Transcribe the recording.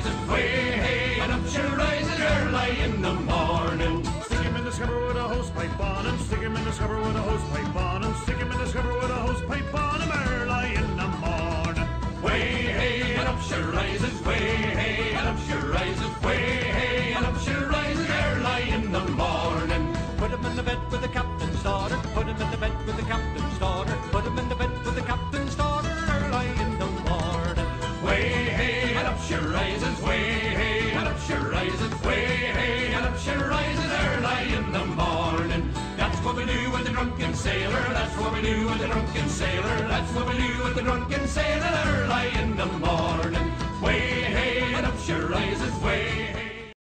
rises, way hey and up she rises early in the morning. Stick him in the scupper with a hose pipe on him. Stick him in the scupper with a hose pipe on him. Stick him in the scupper with a hose pipe on him early in the morning. Way hey and up she rises, way hey and up she rises, up she rises, way hey and up she rises, way hey and up she rises early in the morning. That's what we do with the drunken sailor. That's what we do with the drunken sailor. That's what we do with the drunken sailor early in the morning.